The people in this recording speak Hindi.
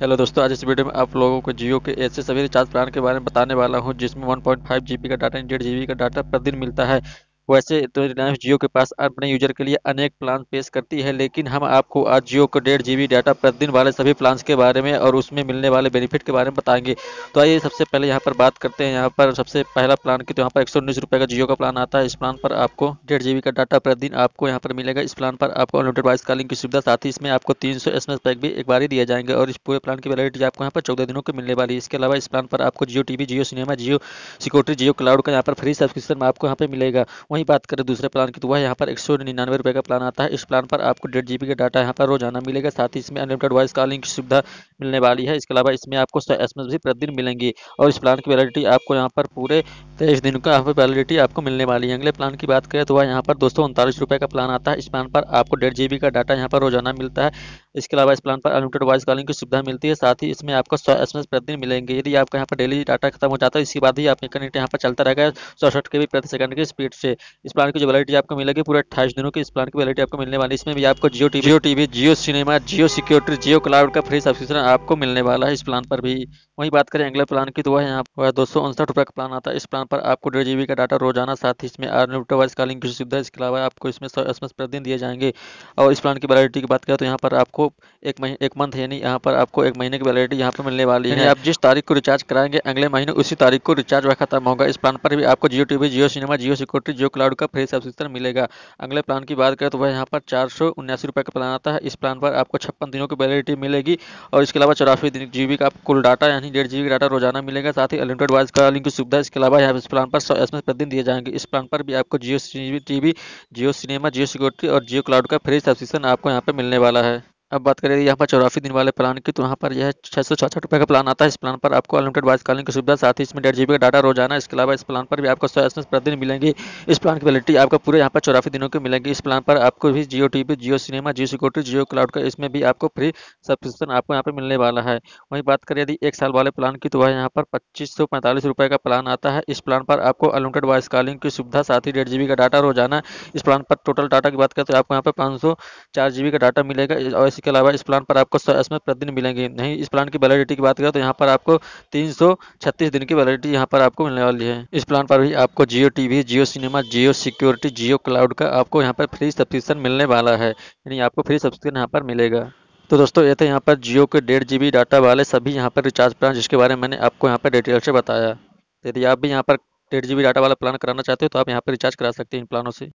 हेलो दोस्तों, आज इस वीडियो में आप लोगों को जियो के ऐसे सभी रिचार्ज प्लान के बारे में बताने वाला हूँ, जिसमें 1.5 जीबी का डाटा डेढ़ जीबी का डाटा प्रतिदिन मिलता है। वैसे तो रिलायंस जियो के पास अपने यूज़र के लिए अनेक प्लान पेश करती है, लेकिन हम आपको आज जियो को डेढ़ जीबी डाटा प्रतिदिन वाले सभी प्लान्स के बारे में और उसमें मिलने वाले बेनिफिट के बारे में बताएँगे। तो आइए सबसे पहले यहाँ पर बात करते हैं। यहाँ पर सबसे पहला प्लान की तो यहाँ पर एक सौ का जियो का प्लान आता है। इस प्लान पर आपको डेढ़ का डाटा प्रतिदिन आपको यहाँ पर मिलेगा। इस प्लान पर आपको अनलिमिटेड वॉइस कॉलिंग की सुविधा, साथ ही इसमें आपको तीन सौ पैक भी एक बार ही दिए जाएँगे और इस पूरे प्लान की वैलिडिटी आपको यहाँ पर चौदह दिनों की मिलने वाली है। इसके अलावा इस प्लान पर आपको Jio TV Jio cinema Jio security Jio cloud का यहाँ पर फ्री सब्सक्रिप्शन आपको यहाँ पर मिलेगा। वहीं बात करें दूसरे प्लान की तो वह यहाँ पर एक सौ का प्लान आता है। इस प्लान पर आपको डेढ़ जीबी का डाटा यहाँ पर रोज़ाना मिलेगा, साथ ही इसमें अनलिमिटेड वॉइस कॉलिंग की सुविधा मिलने वाली है। इसके अलावा इसमें आपको सौ एस भी प्रतिदिन मिलेंगी और इस प्लान की वैलिडिटी आपको यहाँ पर पूरे तेईस दिन का वैलिडिटी आपको मिलने वाली है। अगले प्लान की बात करें तो वह यहाँ पर दो सौ का प्लान आता है। इस प्लान पर आपको डेढ़ जीबी का डाटा यहाँ पर रोज़ाना मिलता है। इसके अलावा इस प्लान पर अनलिमिटेड वॉइस कॉलिंग की सुविधा मिलती है, साथ ही इसमें आपको सौ एस प्रतिदिन मिलेंगे। यदि आपका यहाँ पर डेली डाटा खत्म हो जाता है, इसके बाद ही आप इंटरनेट यहाँ पर चलता रहेगा चौसठ के भी प्रति सेकंड की स्पीड से। इस प्लान की जो वैलिडिटी आपको मिलेगी पूरे अट्ठाईस दिनों की इस प्लान की वैलिडिटी आपको मिलने वाली इसमें भी आपको Jio TV Jio TV Jio cinema Jio security Jio cloud का फ्री सब्सक्रिप्शन आपको मिलने वाला है इस प्लान पर भी। वहीं बात करें अगले प्लान की तो वह यहाँ पर दो सौ उनसठ रुपये का प्लान आता है। इस प्लान पर आपको डेढ़ जीबी का डाटा रोज़ाना साथ ही इसमें अनलिमिटेड वॉइस कॉलिंग की सुविधा इसके अलावा आपको इसमें सौ एस प्रतिदिन दिए जाएँगे। और इस प्लान की वैलिडिटी की बात करें तो यहाँ पर आपको एक महीने एक मंथ यानी यहाँ पर आपको एक महीने की वैलिडिटी यहाँ पर मिलने वाली है। आप जिस तारीख को रिचार्ज कराएँगे अगले महीने उसी तारीख को रिचार्ज वह खत्म होगा। इस प्लान पर भी आपको Jio TV Jio cinema Jio security Jio cloud का फ्री सब्सक्रिप्शन मिलेगा। अगले प्लान की बात करें तो वह यहाँ पर चार सौ का प्लान आता है। इस प्लान पर आपको छप्पन दिनों की वैलिडिटी मिलेगी और इसके अलावा चौरासी दिन जीबी का कुल डाटा यानी डेढ़ जीबी का डाटा रोज़ाना मिलेगा। साथ ही अनलिमिटेड वॉइस कॉलिंग की सुविधा इसके अलावा यहाँ इस प्लान पर सौ एस प्रतिदिन दिए जाएँगे। इस प्लान पर भी आपको Jio TV Jio cinema Jio security और जियो क्लाउड का फ्री सब्सक्रिप्शन आपको यहाँ पर मिलने वाला है। अब बात करें यहाँ पर चौरासी दिन वाले प्लान की तो यहाँ पर यह छः सौ छठ रुपये का प्लान आता है। इस प्लान पर आपको अनलिमिटेड वॉइस कॉलिंग की सुविधा, साथ ही इसमें डेढ़ जीबी का डाटा रोज़ाना, इसके अलावा इस प्लान पर भी आपको सौ एस प्रतिदिन मिलेंगी। इस प्लान की वैलिडिटी आपको पूरे यहाँ पर चौरासी दिनों की मिलेंगी। इस प्लान पर आपको भी Jio TV Jio cinema Jio security Jio cloud का इसमें भी आपको फ्री सब्सक्रिप्शन आपको यहाँ पर मिलने वाला है। वहीं बात करें यदि एक साल वाले प्लान की तो वह यहाँ पर पच्चीस सौ पैंतालीस रुपये का प्लान आता है। इस प्लान पर आपको अनलिमिटेड वॉइस कॉलिंग की सुविधा, साथ ही डेढ़ जीबी का डाटा रोज़ाना, इस प्लान पर टोटल डाटा की बात करें तो आपको यहाँ पर पाँच सौ चार जीबी का डाटा मिलेगा। और इसके अलावा इस प्लान पर आपको सौ एस प्रतिदिन मिलेंगे। नहीं, इस प्लान की वैलिडिटी की बात करें तो यहाँ पर आपको तीन दिन की वैलिडिटी यहाँ पर आपको मिलने वाली है। इस प्लान पर भी आपको Jio TV Jio cinema Jio security Jio cloud का आपको यहाँ पर फ्री सब्सक्रिप्शन मिलने वाला है। यानी आपको फ्री सब्सक्रिप्शन यहाँ पर मिलेगा। तो दोस्तों, ये थे यहाँ पर जियो के डेढ़ जी डाटा वाले सभी यहाँ पर रिचार्ज प्लान जिसके बारे में मैंने आपको यहाँ पर डिटेल से बताया। यदि आप भी यहाँ पर डेढ़ जी डाटा वाला प्लान कराना चाहते हो तो आप यहाँ पर रिचार्ज करा सकते हैं इन प्लानों से।